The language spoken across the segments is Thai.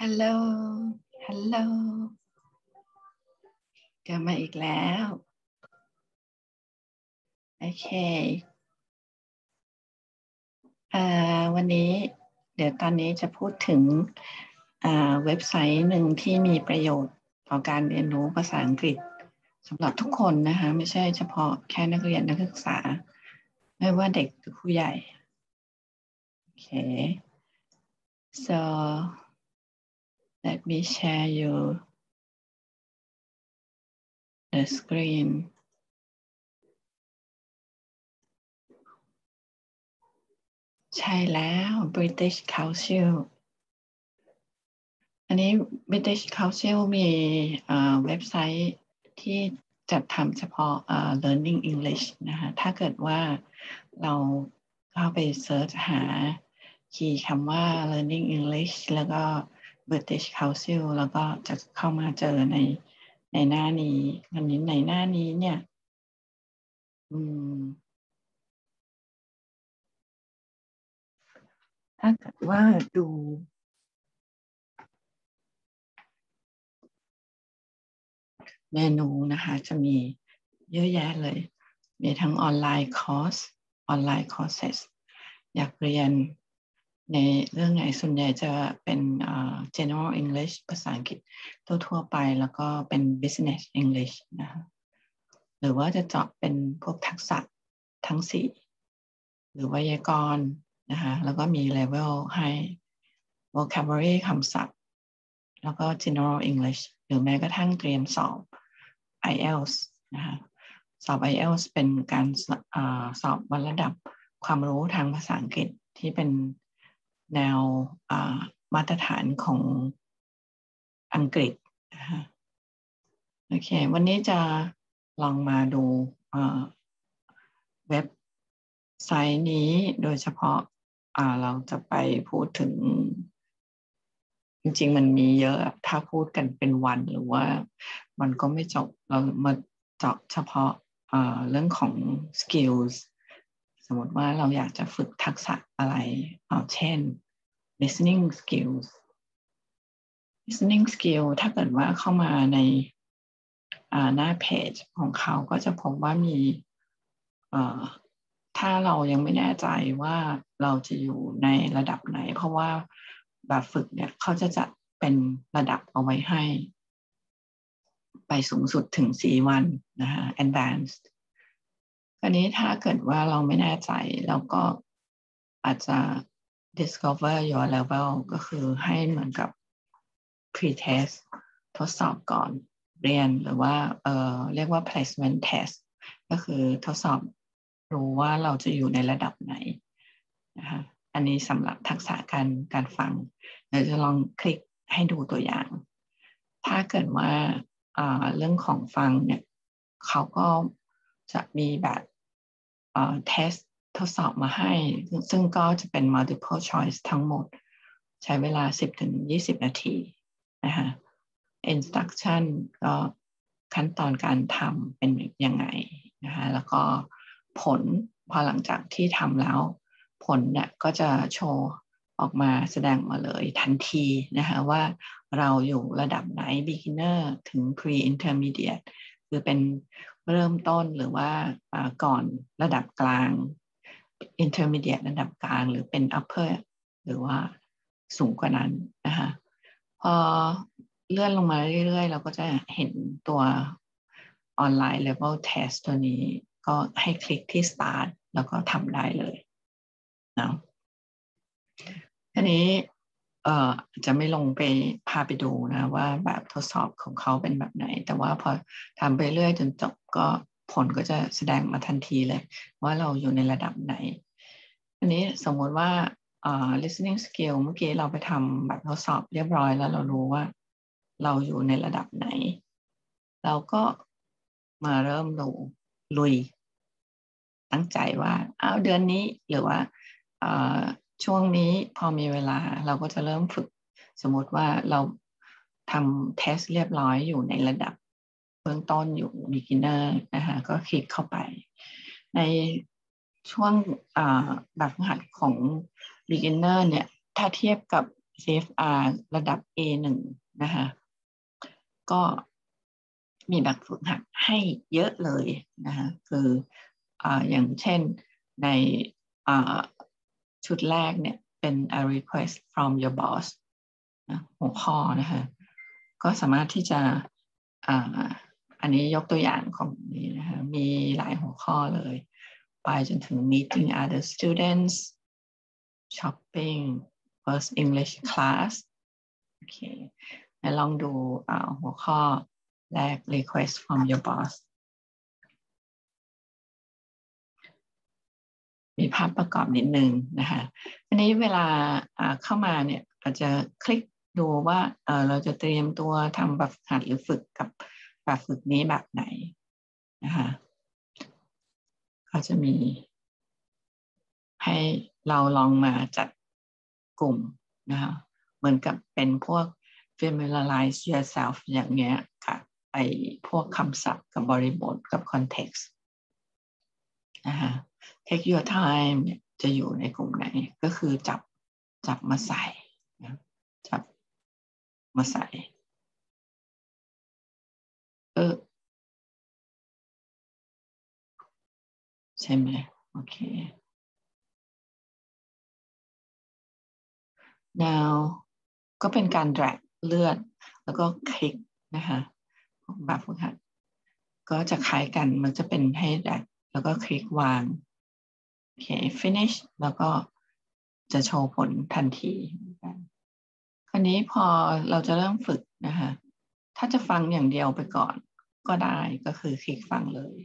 ฮัลโหลฮัลโหลกลับมาอีกแล้ว โอเคอ่าวันนี้เดี๋ยวตอนนี้จะพูดถึงอ่าเว็บไซต์หนึ่งที่มีประโยชน์ต่อการเรียนรู้ภาษาอังกฤษสำหรับทุกคนนะคะไม่ใช่เฉพาะแค่นักเรียนนักศึกษา ไม่ว่าเด็กหรือผู้ใหญ่ โอเค so let me share you the screen ใช่แล้ว British Council อันนี้ British Council มีเว็บไซต์ที่จัดทำเฉพาะ learning English นะคะถ้าเกิดว่าเราเข้าไปเซิร์ชหาคีย์คำว่า learning English แล้วก็ British Council แล้วก็จะเข้ามาเจอในในหน้านี้วันนี้ในหน้านี้เนี่ย อืม ถ้าเกิดว่าดูเมนูนะคะ จะมีเยอะแยะเลย มีทั้ง online course online course อยากเรียน ในเรื่องไหนส่วนใหญ่จะเป็น general English ภาษาอังกฤษทั่วๆไปแล้วก็เป็น business English นะคะหรือว่าจะเจาะเป็นพวกทักษะทั้งสี่หรือไวยากรณ์นะคะแล้วก็มี level ให้ vocabulary คำศัพท์ แล้วก็ general English หรือแม้กระทั่งเตรียมสอบ IELTS นะคะสอบ IELTS เป็นการอสอบวัดระดับความรู้ทางภาษาอังกฤษที่เป็น แนวมาตรฐานของอังกฤษนะคะโอเค วันนี้จะลองมาดูเว็บไซต์นี้โดยเฉพาะเราจะไปพูดถึง จริงๆ มันมีเยอะถ้าพูดกันเป็นวันหรือว่ามันก็ไม่จบเรามาเจาะเฉพาะเรื่องของ skills สมมติว่าเราอยากจะฝึกทักษะอะไรเช่น listening skills listening skill ถ้าเกิดว่าเข้ามาในหน้าเพจของเขาก็จะพบว่ามีถ้าเรายังไม่แน่ใจว่าเราจะอยู่ในระดับไหน เพราะว่าแบบฝึกเนี่ยเขาจะจัดเป็นระดับเอาไว้ให้ ไปสูงสุดถึง 4 วันนะคะ advanced อันนี้ถ้าเกิดว่าเราไม่แน่ใจเราก็อาจจะ discover your level ก็คือให้เหมือนกับ pre-test ทดสอบก่อนเรียนหรือว่าเออเรียกว่า placement test ก็คือทดสอบรู้ว่าเราจะอยู่ในระดับไหนนะคะอันนี้สำหรับทักษะการการฟังเราจะลองคลิกให้ดูตัวอย่าง ถ้าเกิดว่าเรื่องของฟังเนี่ยเขาก็จะมีแบบ เทสทดสอบมาให้ ซึ่งก็จะเป็น multiple choice ทั้งหมด ใช้เวลา 10-20 นาทีนะคะ instruction ก็ขั้นตอนการทำเป็นยังไงนะคะแล้วก็ผลพอหลังจากที่ทำแล้ว ผลเนี่ยก็จะโชว์ออกมาแสดงมาเลยทันทีนะคะว่าเราอยู่ระดับไหน beginner ถึง pre intermediate คือเป็นเริ่มต้นหรือว่าก่อนระดับกลาง intermediate ระดับกลาง หรือเป็น upper หรือว่าสูงกว่านั้นนะคะพอเลื่อนลงมาเรื่อยๆ เราก็จะเห็นตัวออนไลน์ level test ตัวนี้ก็ให้คลิกที่ start แล้วก็ทำได้เลยนะทีนี้ เอ่อจะไม่ลงไปพาไปดูนะว่าแบบทดสอบของเขาเป็นแบบไหน แต่ว่าพอทำไปเรื่อยจนจบก็ผลก็จะแสดงมาทันทีเลย ว่าเราอยู่ในระดับไหน อันนี้สมมติว่า listening skill เมื่อกี้เราไปทำแบบทดสอบเรียบร้อยแล้วเรารู้ว่า เราอยู่ในระดับไหน เราก็มาเริ่มดูลุย ตั้งใจว่าเอาเดือนนี้หรือว่า ช่วงนี้พอมีเวลาเราก็จะเริ่มฝึก สมมติว่าเราทำเทสเรียบร้อยอยู่ในระดับเบื้องต้นอยู่ beginner นะคะก็คลิกเข้าไป ในช่วงแบบหัดของ beginner เนี่ยถ้าเทียบกับ CFR ระดับ A1 นะคะก็มีแบบฝึกหัดให้เยอะเลยนะคะคือออย่างเช่นใน ชุดแรกเนี่ยเป็น a request from your boss นะหัวข้อนะคะก็สามารถที่จะอันนี้ยกตัวอย่างของนี้นะคะมีหลายหัวข้อเลย ไปจนถึง meeting other students shopping first English class โอเคลองดูหัวข้อแรก request from your boss มีภาพประกอบนิดนึงนะคะอันนี้เวลาเข้ามาเนี่ยอาจจะคลิกดูว่าเราจะเตรียมตัวทำแบบหัดหรือฝึกกับแบบฝึกนี้แบบไหนนะคะเขาจะมี ให้เราลองมาจัดกลุ่มนะคะเหมือนกับเป็นพวก familiarize yourself อย่างเงี้ยค่ะไอพวกคำศัพท์กับบริบทกับ context นะคะ take your time จะอยู่ในกลุ่มไหนก็คือจับจับมาใส่จับมาใส่ เออ ใช่ไหมโอเค now ก็เป็นการ drag เลือดแล้วก็คลิกนะคะแบบฝึกหัดก็จะคล้ายกันมันจะเป็นให้ drag แล้วก็คลิกวาง โอเค finish แล้วก็จะโชว์ผลทันทีคราวนี้พอเราจะเริ่มฝึกนะคะ ถ้าจะฟังอย่างเดียวไปก่อนก็ได้ก็คือคลิกฟังเลย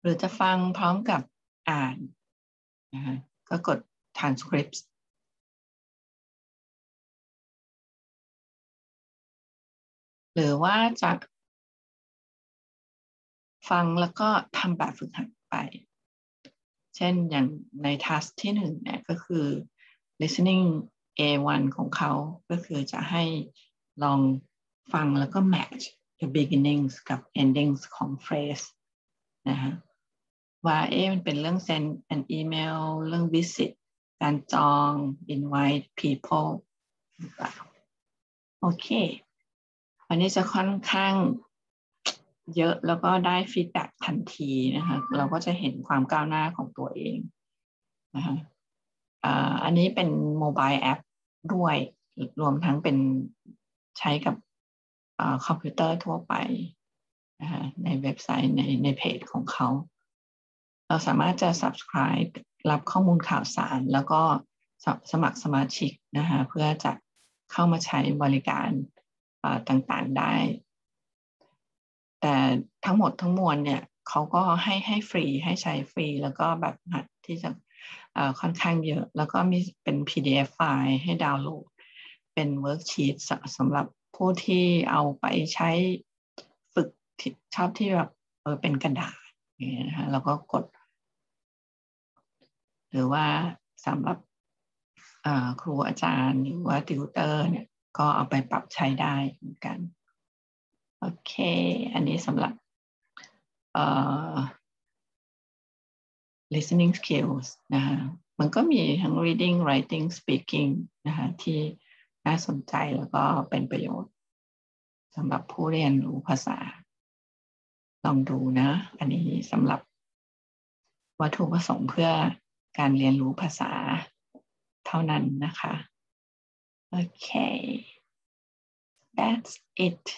หรือจะฟังพร้อมกับอ่านนะคะก็กด transcript หรือว่าจะฟังแล้วก็ทำแบบฝึกหัดไป เช่นอย่างในทัสที่หนึ่งเนี่ยก็คือ listening A1 ของเขาก็คือจะให้ลองฟังแล้วก็ match the beginnings กับ endings ของ phrase นะฮะว่าเอ๊มันเป็นเรื่อง send an email เรื่อง visit การจอง invite people หรือเปล่าโอเค อันนี้จะค่อนข้างเยอะแล้วก็ได้ฟีดแบ็ทันทีนะคะเราก็จะเห็นความก้าวหน้าของตัวเองนะคะอันนี้เป็นโมบายแอปด้วยรวมทั้งเป็นใช้กับคอมพิวเตอร์ทั่วไปนะคะในเว็บไซต์ในในเพจของเขา เราสามารถจะ subscribe รับข้อมูลข่าวสาร แล้วก็สมัครสมาชิกนะคะเพื่อจะเข้ามาใช้บริการ ต่างๆได้ แต่ทั้งหมดทั้งมวลเนี่ยเขาก็ให้ให้ฟรีให้ใช้ฟรี แล้วก็แบบที่จะค่อนข้างเยอะ แล้วก็มีเป็น PDF ไฟล์ให้ดาวน์โหลด เป็น worksheet สำหรับผู้ที่เอาไปใช้ฝึกชอบที่แบบเออเป็นกระดาษอย่างเงี้ยนะคะแล้วก็กด หรือว่าสำหรับครูอาจารย์หรือว่าติวเตอร์เนี่ย ก็เอาไปปรับใช้ได้เหมือนกัน โอเค อันนี้สำหรับ uh, listening skills นะคะมันก็มีทั้ง reading writing speaking นะคะที่น่าสนใจแล้วก็เป็นประโยชน์สำหรับผู้เรียนรู้ภาษา ลองดูนะ อันนี้สำหรับวัตถุประสงค์เพื่อการเรียนรู้ภาษาเท่านั้นนะคะ Okay, that's it.